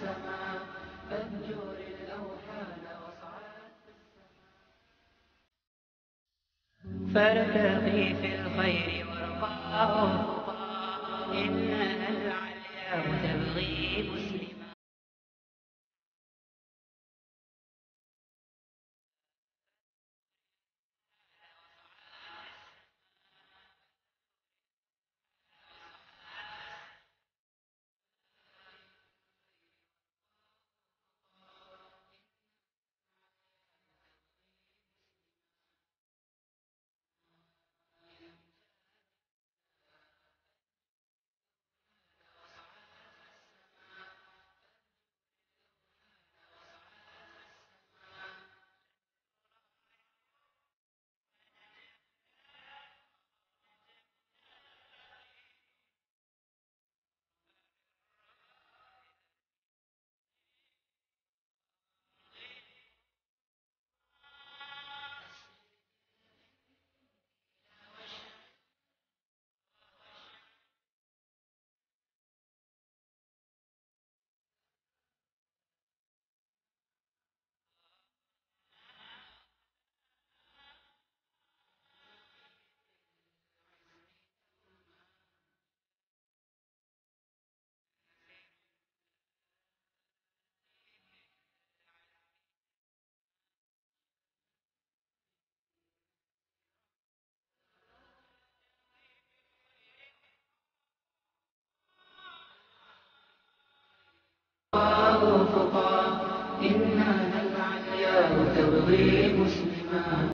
السماء فانجر الأوهام واصعد فارتقي في الخير وارفعه